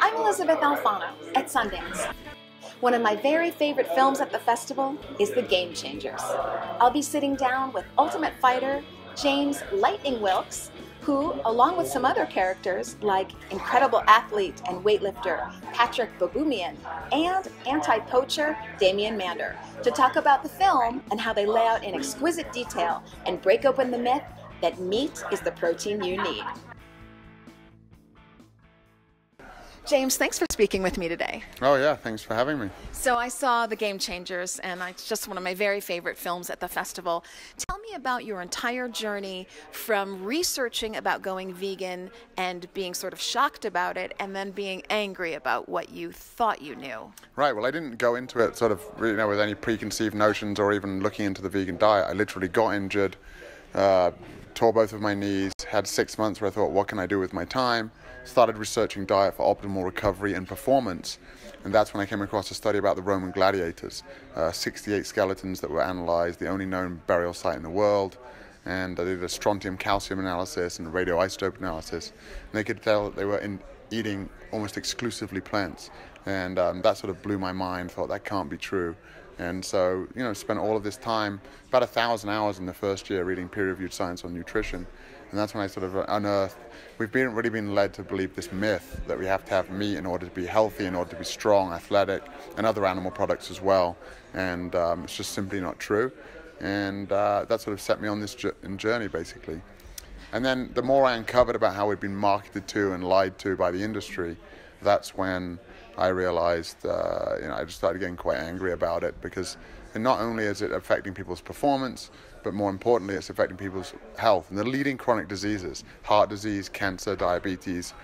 I'm Elysabeth Alfano at Sundance. One of my very favorite films at the festival is The Game Changers. I'll be sitting down with Ultimate Fighter James Lightning Wilks, who, along with some other characters like incredible athlete and weightlifter Patrik Baboumian and anti poacher Damien Mander, to talk about the film and how they lay out in exquisite detail and break open the myth that meat is the protein you need. James, thanks for speaking with me today. Oh, yeah, thanks for having me. So, I saw The Game Changers, and it's just one of my very favorite films at the festival. Tell me about your entire journey from researching about going vegan and being sort of shocked about it, and then being angry about what you thought you knew. Right, well, I didn't go into it sort of, you know, with any preconceived notions or even looking into the vegan diet. I literally got injured, uh, tore both of my knees, had six months where I thought, what can I do with my time? started researching diet for optimal recovery and performance. And that's when I came across a study about the Roman gladiators. Uh, 68 skeletons that were analyzed, the only known burial site in the world. And I did a strontium calcium analysis and radioisotope analysis. And they could tell that they were in, eating almost exclusively plants. And um, that sort of blew my mind, thought that can't be true. And so, you know, spent all of this time, about a thousand hours in the first year, reading peer reviewed science on nutrition. And that's when I sort of unearthed. We've been really been led to believe this myth that we have to have meat in order to be healthy, in order to be strong, athletic, and other animal products as well. And um, it's just simply not true. And uh, that sort of set me on this journey, basically. And then the more I uncovered about how we'd been marketed to and lied to by the industry, that's when I realized, uh, you know, I just started getting quite angry about it because not only is it affecting people's performance, but more importantly, it's affecting people's health. And the leading chronic diseases, heart disease, cancer, diabetes,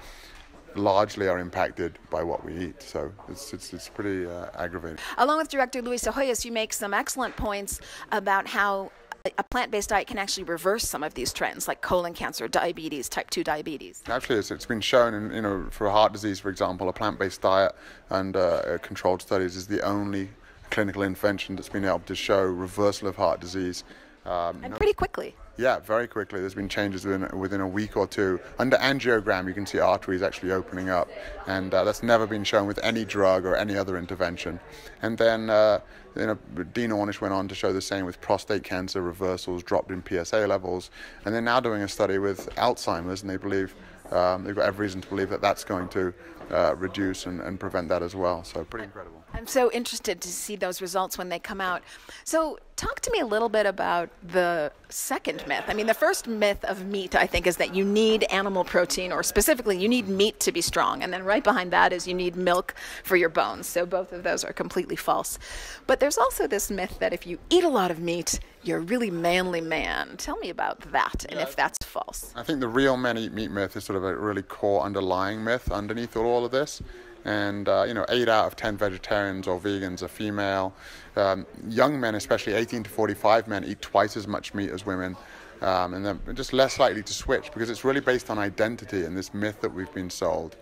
largely are impacted by what we eat. So it's, it's, it's pretty uh, aggravating. Along with director Louie Psihoyos, you make some excellent points about how a plant-based diet can actually reverse some of these trends, like colon cancer, diabetes, type 2 diabetes. Actually, it's, it's been shown, in, you know, for heart disease, for example, a plant-based diet and uh, controlled studies is the only clinical intervention that's been able to show reversal of heart disease um, and pretty quickly. Yeah, very quickly. There's been changes within, within a week or two. Under angiogram, you can see arteries actually opening up, and uh, that's never been shown with any drug or any other intervention. And then, uh, know, Dean Ornish went on to show the same with prostate cancer reversals, dropped in PSA levels, and they're now doing a study with Alzheimer's, and they believe um, they've got every reason to believe that that's going to uh, reduce and, and prevent that as well. So pretty incredible. I'm so interested to see those results when they come out. So, talk to me a little bit about the second myth. I mean, the first myth of meat, I think, is that you need animal protein, or specifically, you need meat to be strong. And then right behind that is you need milk for your bones. So, both of those are completely false. But there's also this myth that if you eat a lot of meat, you're a really manly man. Tell me about that and yeah. if that's false. I think the real men eat meat myth is sort of a really core underlying myth underneath all of this and uh, you know, eight out of ten vegetarians or vegans are female. Um, young men, especially 18 to 45 men, eat twice as much meat as women. Um, and they're just less likely to switch because it's really based on identity and this myth that we've been sold.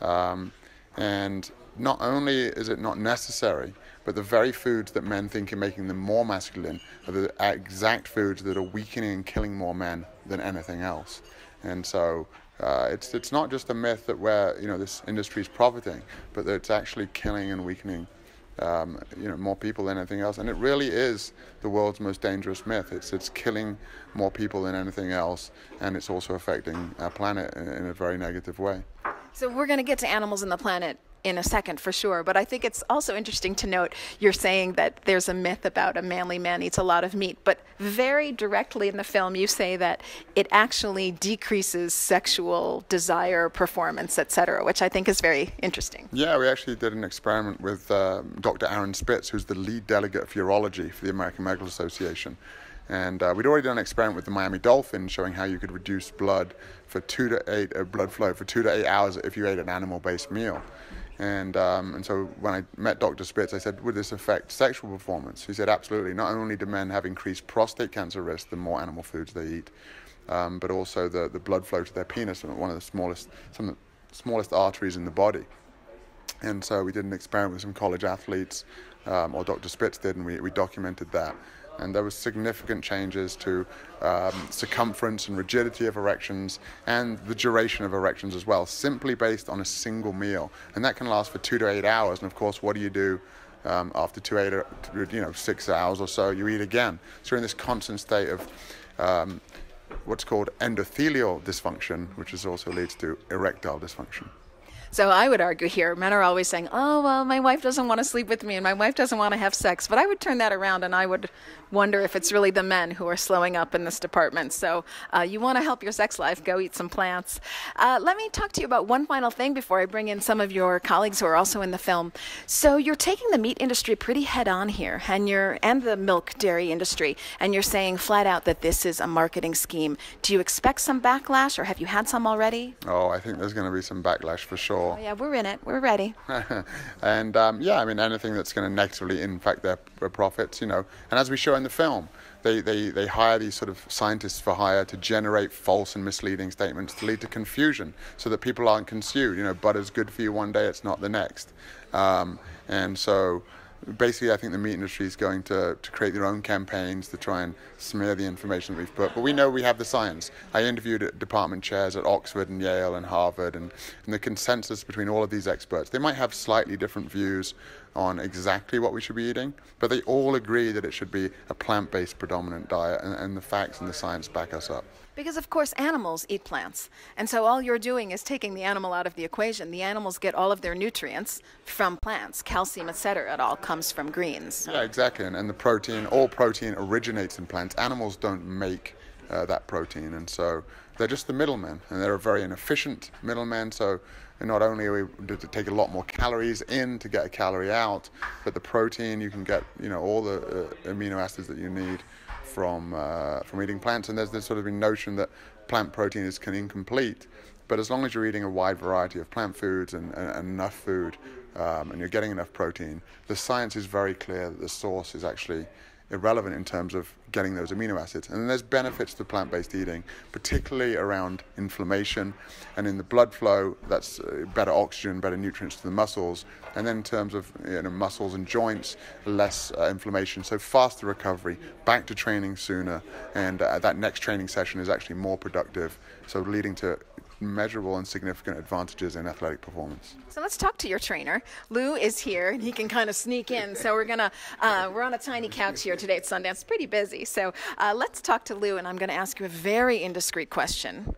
Um, and not only is it not necessary, but the very foods that men think are making them more masculine are the exact foods that are weakening and killing more men than anything else. And so uh, it's it's not just a myth that where you know this industry is profiting, but that it's actually killing and weakening um, you know more people than anything else. And it really is the world's most dangerous myth. It's it's killing more people than anything else, and it's also affecting our planet in, in a very negative way. So we're going to get to animals and the planet in a second for sure. But I think it's also interesting to note you're saying that there's a myth about a manly man eats a lot of meat, but very directly in the film you say that it actually decreases sexual desire, performance, etc., which I think is very interesting. Yeah, we actually did an experiment with um, Dr. Aaron Spitz, who's the lead delegate for urology for the American Medical Association. And uh, we'd already done an experiment with the Miami Dolphin showing how you could reduce blood for two to eight uh, blood flow for two to eight hours if you ate an animal-based meal. And, um, and so when I met Dr. Spitz, I said, would this affect sexual performance? He said, absolutely. Not only do men have increased prostate cancer risk the more animal foods they eat, um, but also the, the blood flow to their penis, one of the smallest, some of the smallest arteries in the body. And so we did an experiment with some college athletes, um, or Dr. Spitz did, and we, we documented that. And there was significant changes to um, circumference and rigidity of erections and the duration of erections as well, simply based on a single meal, and that can last for two to eight hours. And of course, what do you do? Um, after two, eight, you know, six hours or so, you eat again. So you're in this constant state of um, what's called endothelial dysfunction, which is also leads to erectile dysfunction. So I would argue here, men are always saying, "Oh, well, my wife doesn't want to sleep with me, and my wife doesn't want to have sex." But I would turn that around, and I would wonder if it's really the men who are slowing up in this department. So uh, you want to help your sex life? Go eat some plants. Uh, let me talk to you about one final thing before I bring in some of your colleagues who are also in the film. So you're taking the meat industry pretty head on here, and you're and the milk dairy industry, and you're saying flat out that this is a marketing scheme. Do you expect some backlash, or have you had some already? Oh, I think there's going to be some backlash for sure. Oh, yeah, we're in it. We're ready. and um, yeah, I mean anything that's going to negatively impact their, their profits, you know. And as we show in the film, they, they, they hire these sort of scientists for hire to generate false and misleading statements to lead to confusion so that people aren't consumed. You know, butter's good for you one day, it's not the next. Um, and so basically, I think the meat industry is going to, to create their own campaigns to try and smear the information that we've put. But we know we have the science. I interviewed department chairs at Oxford and Yale and Harvard, and, and the consensus between all of these experts, they might have slightly different views on exactly what we should be eating, but they all agree that it should be a plant based predominant diet, and, and the facts and the science back us up. Because, of course, animals eat plants. And so all you're doing is taking the animal out of the equation. The animals get all of their nutrients from plants, calcium, etc. It all comes from greens. Yeah, exactly. And, and the protein, all protein originates in plants. Animals don't make uh, that protein. And so they're just the middlemen. And they're a very inefficient middleman. So not only are we to take a lot more calories in to get a calorie out, but the protein, you can get, you know, all the uh, amino acids that you need from uh, from eating plants, and there's this sort of notion that plant protein is can incomplete. But as long as you're eating a wide variety of plant foods and, and, and enough food, um, and you're getting enough protein, the science is very clear that the source is actually irrelevant in terms of getting those amino acids. And then there's benefits to plant-based eating, particularly around inflammation and in the blood flow. That's uh, better oxygen, better nutrients to the muscles, and then in terms of you know, muscles and joints, less uh, inflammation. So faster recovery, back to training sooner, and uh, that next training session is actually more productive. So leading to measurable and significant advantages in athletic performance. So let's talk to your trainer. Lou is here, and he can kind of sneak in. So we're gonna uh, we're on a tiny couch here today at Sundance. It's pretty busy. So uh, let's talk to Lou, and I'm going to ask you a very indiscreet question.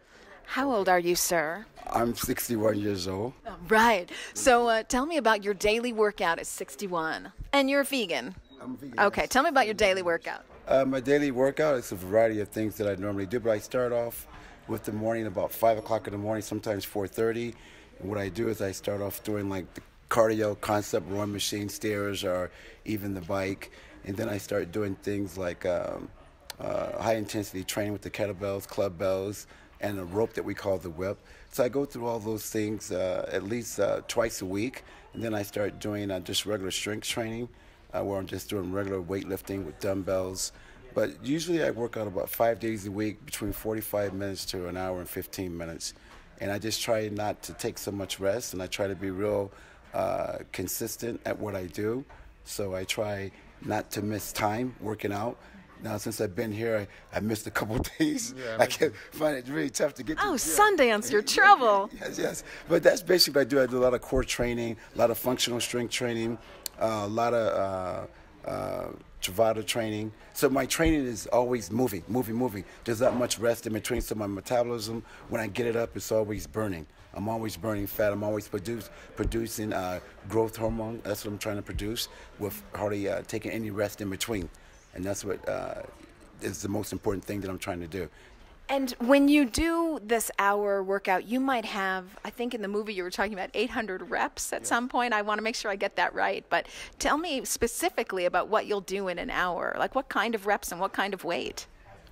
How old are you, sir? I'm 61 years old. Oh, right. So uh, tell me about your daily workout at 61. And you're a vegan. I'm vegan. Okay. Tell me about your daily workout. Uh, my daily workout is a variety of things that I normally do, but I start off with the morning about five o'clock in the morning, sometimes 4:30. And what I do is I start off doing like the cardio concept, rowing machine, stairs, or even the bike, and then I start doing things like um, uh, high intensity training with the kettlebells, club bells, and a rope that we call the whip. So I go through all those things uh, at least uh, twice a week, and then I start doing uh, just regular strength training, uh, where I'm just doing regular weightlifting with dumbbells. But usually I work out about five days a week, between 45 minutes to an hour and 15 minutes. And I just try not to take so much rest, and I try to be real uh, consistent at what I do. So I try not to miss time working out. Now, since I've been here, I, I missed a couple days. Yeah, I can't find it really tough to get. Oh, to Sundance, you're trouble. yes, yes. But that's basically what I do. I do a lot of core training, a lot of functional strength training, uh, a lot of uh, uh, Tabata training. So my training is always moving, moving, moving. There's not much rest in between. So my metabolism, when I get it up, it's always burning. I'm always burning fat. I'm always produce, producing uh, growth hormone. That's what I'm trying to produce with hardly uh, taking any rest in between. And that's what uh, is the most important thing that I'm trying to do. And when you do this hour workout, you might have, I think in the movie you were talking about 800 reps at some point. I want to make sure I get that right. But tell me specifically about what you'll do in an hour. Like what kind of reps and what kind of weight?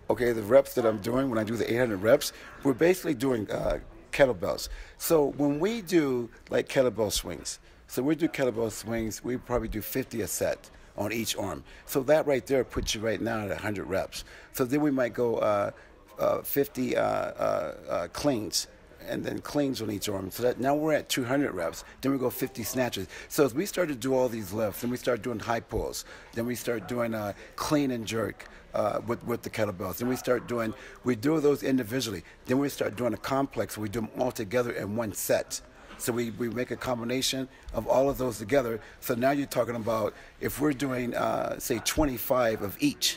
Okay, the reps that I'm doing when I do the 800 reps, we're basically doing uh, kettlebells. So when we do like kettlebell swings, so we do kettlebell swings, we probably do 50 a set on each arm. So that right there puts you right now at 100 reps. So then we might go uh, uh, 50 uh, uh, uh, cleans and then cleans on each arm. So that now we're at 200 reps. Then we go 50 snatches. So as we start to do all these lifts, then we start doing high pulls. Then we start doing uh, clean and jerk. Uh, with, with the kettlebells. Then we start doing, we do those individually. Then we start doing a complex. We do them all together in one set. So we, we make a combination of all of those together. So now you're talking about if we're doing, uh, say, 25 of each.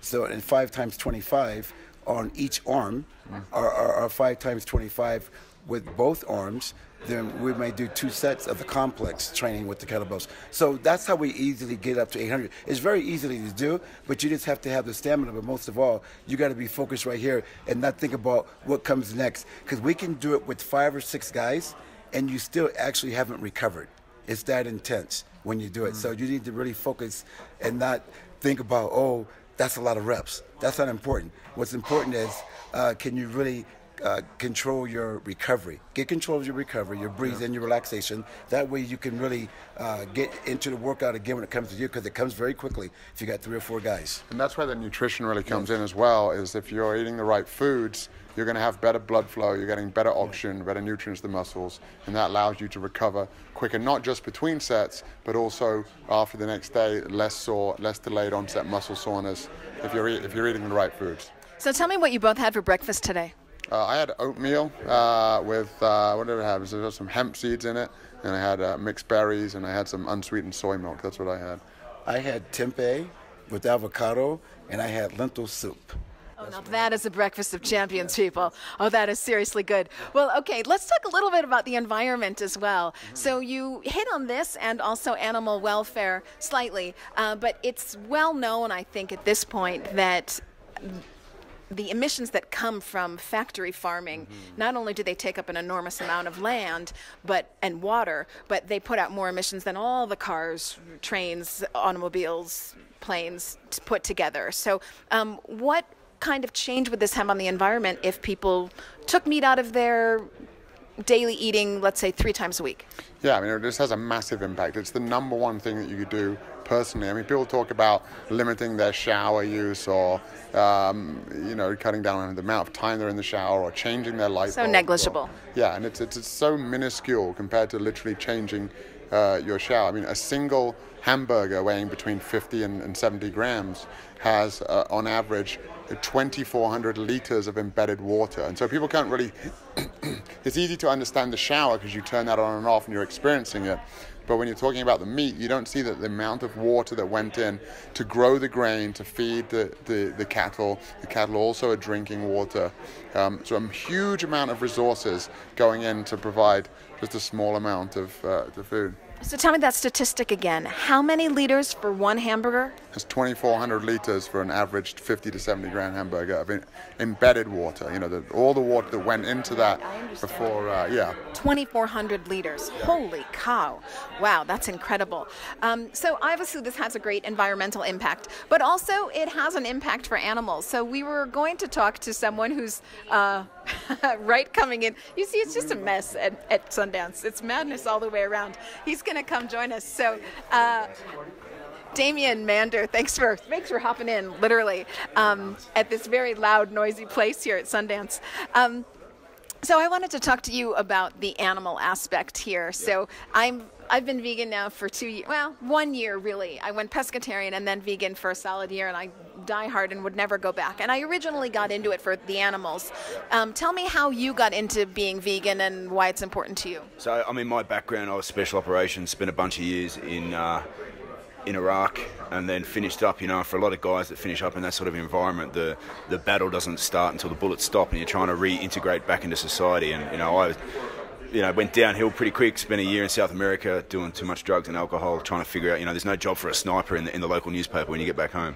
So in 5 times 25 on each arm, are, or, or 5 times 25 with both arms, then we may do two sets of the complex training with the kettlebells. So that's how we easily get up to 800. It's very easily to do, but you just have to have the stamina. But most of all, you got to be focused right here and not think about what comes next. Because we can do it with five or six guys, and you still actually haven't recovered. It's that intense when you do it. Mm. So you need to really focus and not think about, oh, that's a lot of reps. That's not important. What's important is, uh, can you really uh, control your recovery. Get control of your recovery, your breathing, your relaxation. That way you can really uh, get into the workout again when it comes to you because it comes very quickly if you got three or four guys. And that's where the nutrition really comes in as well. Is if you're eating the right foods, you're going to have better blood flow. You're getting better oxygen, better nutrients to the muscles, and that allows you to recover quicker, not just between sets, but also after the next day, less sore, less delayed onset muscle soreness. If you're if you're eating the right foods. So tell me what you both had for breakfast today. Uh, I had oatmeal uh, with uh, what did I have? There was some hemp seeds in it, and I had uh, mixed berries, and I had some unsweetened soy milk. That's what I had. I had tempeh with avocado, and I had lentil soup. Oh, now that is a breakfast of champions, people. Oh, that is seriously good. Well, okay, let's talk a little bit about the environment as well. So you hit on this and also animal welfare slightly, uh, but it's well known, I think, at this point that the emissions that come from factory farming mm-hmm. not only do they take up an enormous amount of land but and water but they put out more emissions than all the cars trains automobiles planes put together so um, what kind of change would this have on the environment if people took meat out of their daily eating let's say three times a week yeah i mean this has a massive impact it's the number one thing that you could do personally. I mean, people talk about limiting their shower use or, um, you know, cutting down on the amount of time they're in the shower or changing their light. So negligible. Or, yeah, and it's, it's, it's so minuscule compared to literally changing uh, your shower. I mean, a single hamburger weighing between 50 and, and 70 grams has, uh, on average, 2,400 liters of embedded water. And so people can't really, it's easy to understand the shower because you turn that on and off and you're experiencing it. But when you're talking about the meat, you don't see that the amount of water that went in to grow the grain, to feed the, the, the cattle. The cattle also are drinking water. Um, so a huge amount of resources going in to provide just a small amount of uh, the food. So tell me that statistic again. How many liters for one hamburger? It's 2,400 liters for an average 50 to 70 gram hamburger of in, embedded water. You know, the, all the water that went into that before, uh, yeah. 2,400 liters. Holy cow. Wow, that's incredible. Um, so obviously this has a great environmental impact, but also it has an impact for animals. So we were going to talk to someone who's uh, right coming in. You see, it's just a mess at, at Sundance. It's madness all the way around. He's going to come join us. So, uh, Damien Mander, thanks for thanks for hopping in, literally, um, at this very loud, noisy place here at Sundance. Um, so I wanted to talk to you about the animal aspect here. So I'm I've been vegan now for two years. Well, one year really. I went pescatarian and then vegan for a solid year, and I die hard and would never go back. And I originally got into it for the animals. Um, tell me how you got into being vegan and why it's important to you. So, I mean, my background, I was special operations, spent a bunch of years in. Uh, in Iraq and then finished up, you know, for a lot of guys that finish up in that sort of environment, the the battle doesn't start until the bullets stop and you're trying to reintegrate back into society. And, you know, I you know, went downhill pretty quick. Spent a year in South America doing too much drugs and alcohol, trying to figure out, you know, there's no job for a sniper in the, in the local newspaper when you get back home.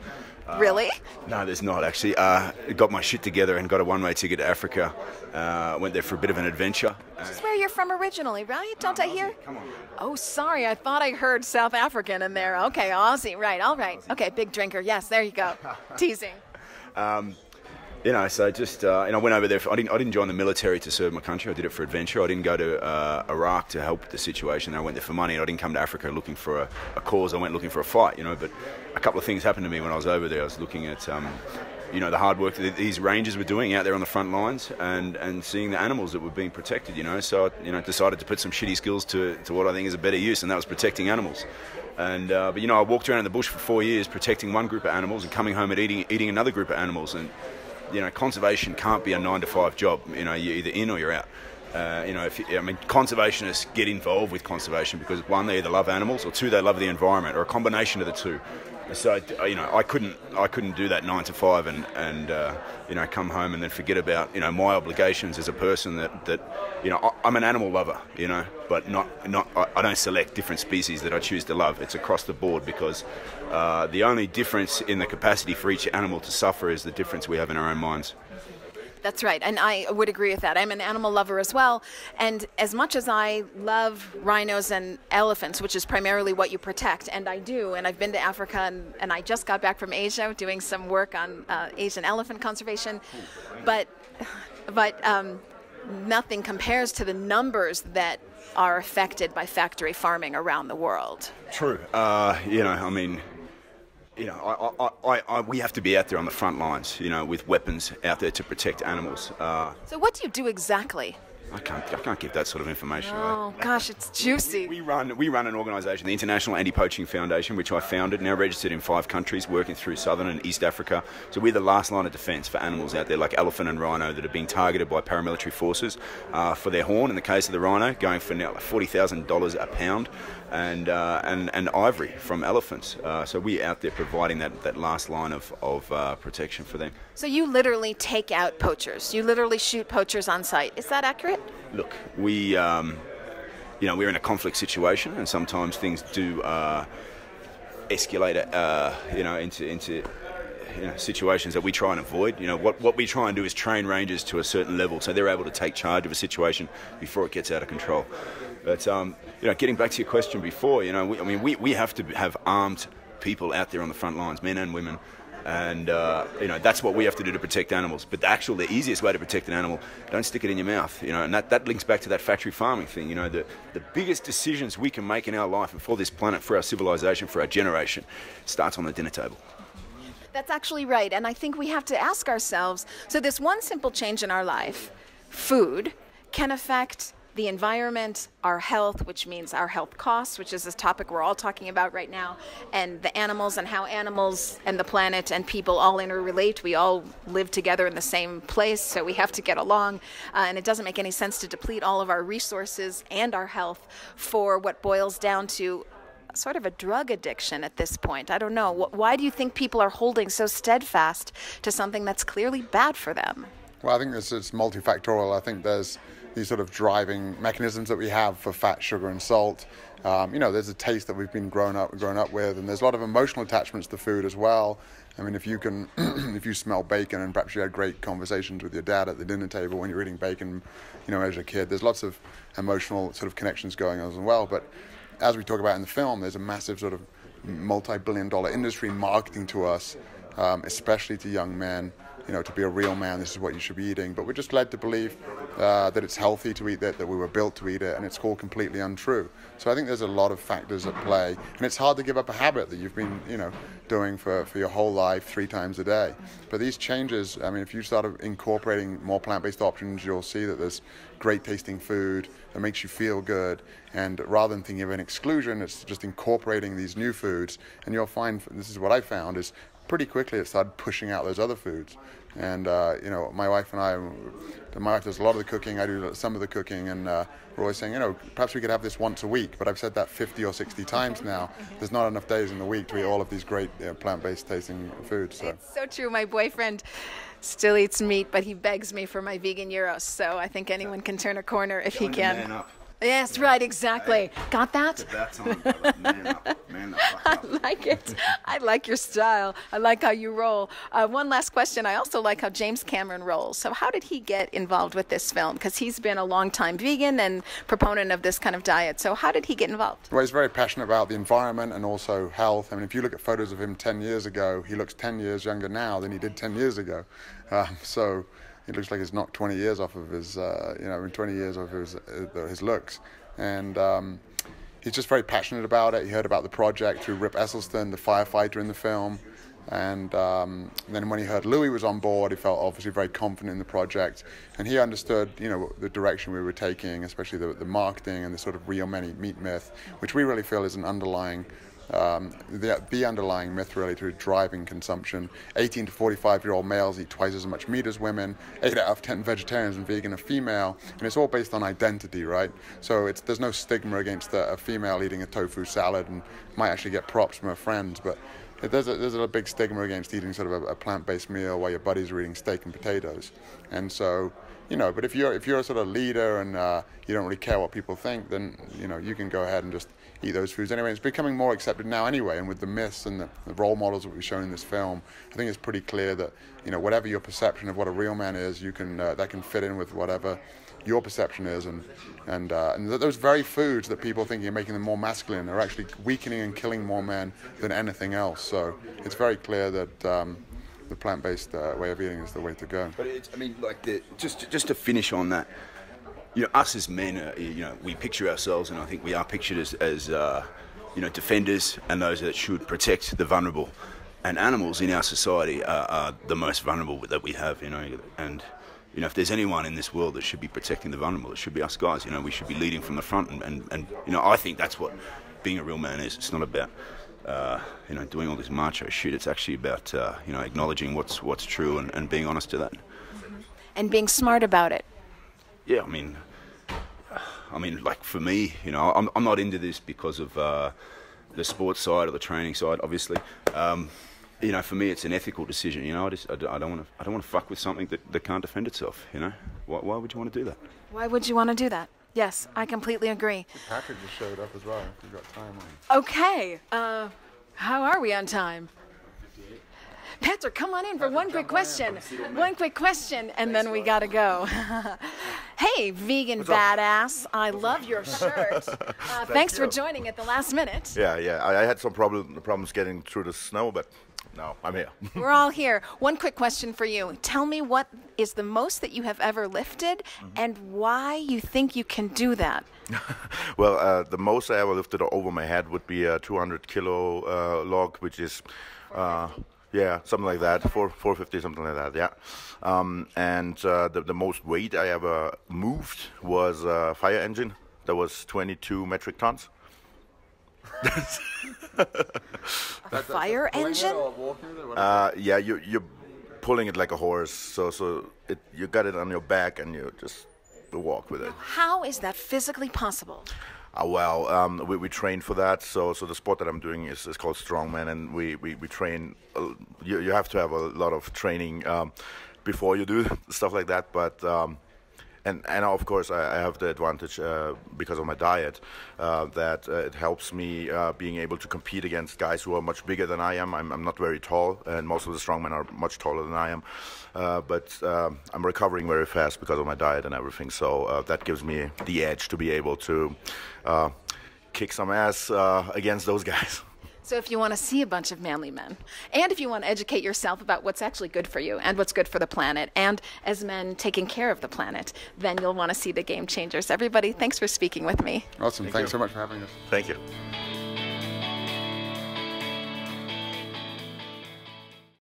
Uh, really? No, there's not actually. Uh, got my shit together and got a one-way ticket to Africa. Uh, went there for a bit of an adventure. This is where you're from originally, right? Don't I hear? Come on. Oh, sorry. I thought I heard South African in there. Okay, Aussie. Right. All right. Okay, big drinker. Yes, there you go. Teasing. Um, you know, so just uh, and I went over there. For, I didn't I didn't join the military to serve my country. I did it for adventure. I didn't go to uh, Iraq to help the situation. I went there for money, and I didn't come to Africa looking for a, a, cause. I went looking for a fight. You know, but a couple of things happened to me when I was over there. I was looking at um, you know the hard work that these rangers were doing out there on the front lines, and, and seeing the animals that were being protected. You know, so I, you know decided to put some shitty skills to, to what I think is a better use, and that was protecting animals. And uh, but you know, I walked around in the bush for four years protecting one group of animals and coming home and eating eating another group of animals. And you know, conservation can't be a nine to five job. You know, you're either in or you're out. Uh, you know, if, I mean, conservationists get involved with conservation because one, they either love animals, or two, they love the environment, or a combination of the two. So you know, I couldn't I couldn't do that nine to five and and uh, you know come home and then forget about you know my obligations as a person that that you know I, am an animal lover you know but not not I, I, don't select different species that I choose to love. It's across the board because uh, the only difference in the capacity for each animal to suffer is the difference we have in our own minds. That's right. And I would agree with that. I'm an animal lover as well. And as much as I love rhinos and elephants, which is primarily what you protect, and I do, and I've been to Africa and, and I just got back from Asia doing some work on uh, Asian elephant conservation. But, but um, nothing compares to the numbers that are affected by factory farming around the world. True. Uh, you know, I mean, you know, I, I, I, we have to be out there on the front lines, you know, with weapons out there to protect animals. Uh, so, what do you do exactly? I can't, I can't give that sort of information. Oh, gosh, it's juicy. We, we, run, we run an organisation, the International Anti-Poaching Foundation, which I founded, now registered in five countries, working through Southern and East Africa. So we're the last line of defence for animals out there, like elephant and rhino, that are being targeted by paramilitary forces uh, for their horn. In the case of the rhino, going for now forty thousand dollars a pound and, uh, and, and ivory from elephants. Uh, so we're out there providing that, that last line of, of uh, protection for them. So you literally take out poachers. You literally shoot poachers on site. Is that accurate? Look, we, um, you know, we're in a conflict situation, and sometimes things do uh, escalate, uh, you know, into into you know, situations that we try and avoid. You know, what, what we try and do is train rangers to a certain level so they're able to take charge of a situation before it gets out of control. But um, you know, getting back to your question before, you know, we, I mean, we, we have to have armed people out there on the front lines, men and women, and uh, you know that's what we have to do to protect animals. But the actual, the easiest way to protect an animal, don't stick it in your mouth. You know, and that, that links back to that factory farming thing. You know, the the biggest decisions we can make in our life and for this planet, for our civilization, for our generation, starts on the dinner table. That's actually right, and I think we have to ask ourselves. So this one simple change in our life, food, can affect the environment, our health, which means our health costs, which is this topic we're all talking about right now, and the animals and how animals and the planet and people all interrelate. We all live together in the same place, so we have to get along. Uh, and it doesn't make any sense to deplete all of our resources and our health for what boils down to sort of a drug addiction at this point. I don't know. Why do you think people are holding so steadfast to something that's clearly bad for them? Well, I think it's, it's multifactorial. I think there's these sort of driving mechanisms that we have for fat, sugar, and salt. Um, you know, there's a taste that we've been grown up grown up with, and there's a lot of emotional attachments to food as well. I mean, if you can, if you smell bacon, and perhaps you had great conversations with your dad at the dinner table when you're eating bacon, you know, as a kid, there's lots of emotional sort of connections going on as well. But as we talk about in the film, there's a massive sort of multi-billion-dollar industry marketing to us, um, especially to young men you know, to be a real man, this is what you should be eating. But we're just led to believe uh, that it's healthy to eat that, that we were built to eat it, and it's all completely untrue. So I think there's a lot of factors at play, and it's hard to give up a habit that you've been, you know, doing for, for your whole life three times a day. But these changes, I mean, if you start incorporating more plant-based options, you'll see that there's great tasting food that makes you feel good. And rather than thinking of an exclusion, it's just incorporating these new foods. And you'll find, this is what I found, is pretty quickly it started pushing out those other foods. And uh, you know, my wife and I, my wife does a lot of the cooking. I do some of the cooking, and uh, we're always saying, you know, perhaps we could have this once a week. But I've said that 50 or 60 times now. There's not enough days in the week to eat all of these great you know, plant-based tasting foods. So. It's so true. My boyfriend still eats meat, but he begs me for my vegan euros. So I think anyone can turn a corner if he can. Yes, right, exactly. Got that? that's Man up, man up, I like it. I like your style. I like how you roll. Uh, one last question. I also like how James Cameron rolls. So, how did he get involved with this film? Because he's been a long time vegan and proponent of this kind of diet. So, how did he get involved? Well, he's very passionate about the environment and also health. I mean, if you look at photos of him 10 years ago, he looks 10 years younger now than he did 10 years ago. Um, so, he looks like he's knocked 20 years off of his, uh, you know, 20 years off his uh, his looks, and um, he's just very passionate about it. He heard about the project through Rip Esselstyn, the firefighter in the film, And um, then when he heard Louie was on board, he felt obviously very confident in the project, and he understood, you know, the direction we were taking, especially the, the marketing and the sort of real many meat myth, which we really feel is an underlying um, the, the underlying myth really to driving consumption. 18 to 45 year old males eat twice as much meat as women. 8 out of 10 vegetarians and vegan are female. And it's all based on identity, right? So it's, there's no stigma against a, a female eating a tofu salad and might actually get props from her friends. But there's a, there's a big stigma against eating sort of a, a plant-based meal while your buddies are eating steak and potatoes. And so you know, but if you're if you're a sort of leader and uh, you don't really care what people think, then you know you can go ahead and just eat those foods anyway. It's becoming more accepted now anyway, and with the myths and the, the role models that we've shown in this film, I think it's pretty clear that you know whatever your perception of what a real man is, you can uh, that can fit in with whatever your perception is, and and uh, and those very foods that people think are making them more masculine are actually weakening and killing more men than anything else. So it's very clear that. Um, the plant-based uh, way of eating is the way to go. But it's, I mean, like the, just just to finish on that, you know, us as men, uh, you know, we picture ourselves, and I think we are pictured as, as uh, you know, defenders and those that should protect the vulnerable. And animals in our society are, are the most vulnerable that we have, you know, and you know, if there's anyone in this world that should be protecting the vulnerable, it should be us guys. You know, we should be leading from the front, and, and, and you know, I think that's what being a real man is. It's not about uh, you know, doing all this macho shit. It's actually about, uh, you know, acknowledging what's what's true and, and being honest to that. And being smart about it. Yeah, I mean, I mean, like for me, you know, I'm I'm not into this because of uh, the sports side or the training side, obviously. Um, you know, for me, it's an ethical decision. You know, I just I don't want to I don't want to fuck with something that, that can't defend itself. You know, why, why would you want to do that? Why would you want to do that? Yes, I completely agree. Patrik just showed up as well. If you've got time on. Okay. Uh, how are we on time? Patrik, come on in for one quick question. One quick question, and then we gotta go. hey, vegan badass! I love your shirt. Uh, thanks for joining at the last minute. Yeah, yeah. I, I had some problem, problems getting through the snow, but no, I'm here. We're all here. One quick question for you. Tell me what is the most that you have ever lifted mm-hmm. and why you think you can do that. well, uh, the most I ever lifted over my head would be a 200 kilo uh, log, which is. Uh, yeah, something like that, four, 450, something like that, yeah. Um, and uh, the, the most weight I ever moved was a fire engine that was 22 metric tons. a fire engine? Uh, yeah, you, you're pulling it like a horse. So, so it, you got it on your back and you just walk with it. How is that physically possible? Uh, well, um, we, we train for that. So, so the sport that I'm doing is, is called strongman, and we, we, we train. Uh, you, you have to have a lot of training um, before you do stuff like that. But um, and and of course I, have the advantage uh, because of my diet uh, that uh, it helps me uh, being able to compete against guys who are much bigger than I am. I'm, I'm not very tall, and most of the strongmen are much taller than I am. Uh, but um, I'm recovering very fast because of my diet and everything. So that gives me the edge to be able to kick some ass against those guys. So, if you want to see a bunch of manly men, and if you want to educate yourself about what's actually good for you and what's good for the planet, and as men taking care of the planet, then you'll want to see the game changers. Everybody, thanks for speaking with me. Awesome. Thanks so much for having us. Thank you.